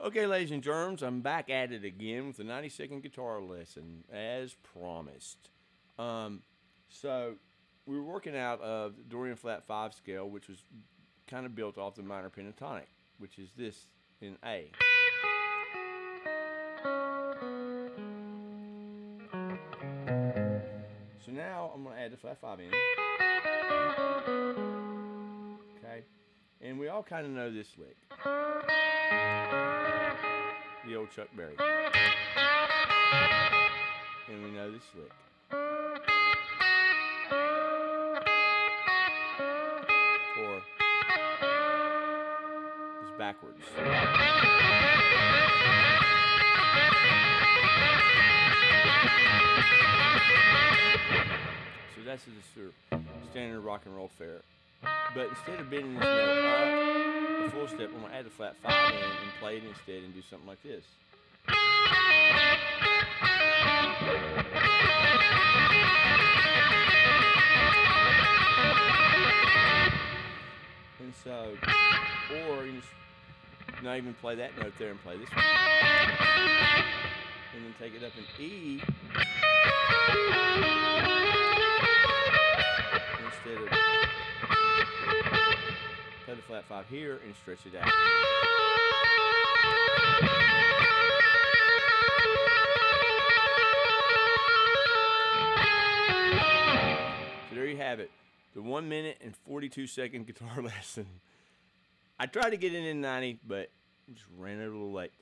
Okay, ladies and germs, I'm back at it again with a 90 second guitar lesson, as promised. Um, so, we were working out of the Dorian Flat 5 scale, which was kind of built off the minor pentatonic, which is this in A. So now I'm going to add the flat 5 in. Okay. And we all kind of know this lick. The old Chuck Berry. And we know this lick. Or it's backwards. So that's just your standard rock and roll fare. But instead of bending this note a full step, I'm gonna add a flat five in and play it instead and do something like this. And so, or you just not even play that note there and play this one. And then take it up in E. flat five here and stretch it out. So there you have it. The one minute and 42 second guitar lesson. I tried to get it in 90, but just ran it a little late.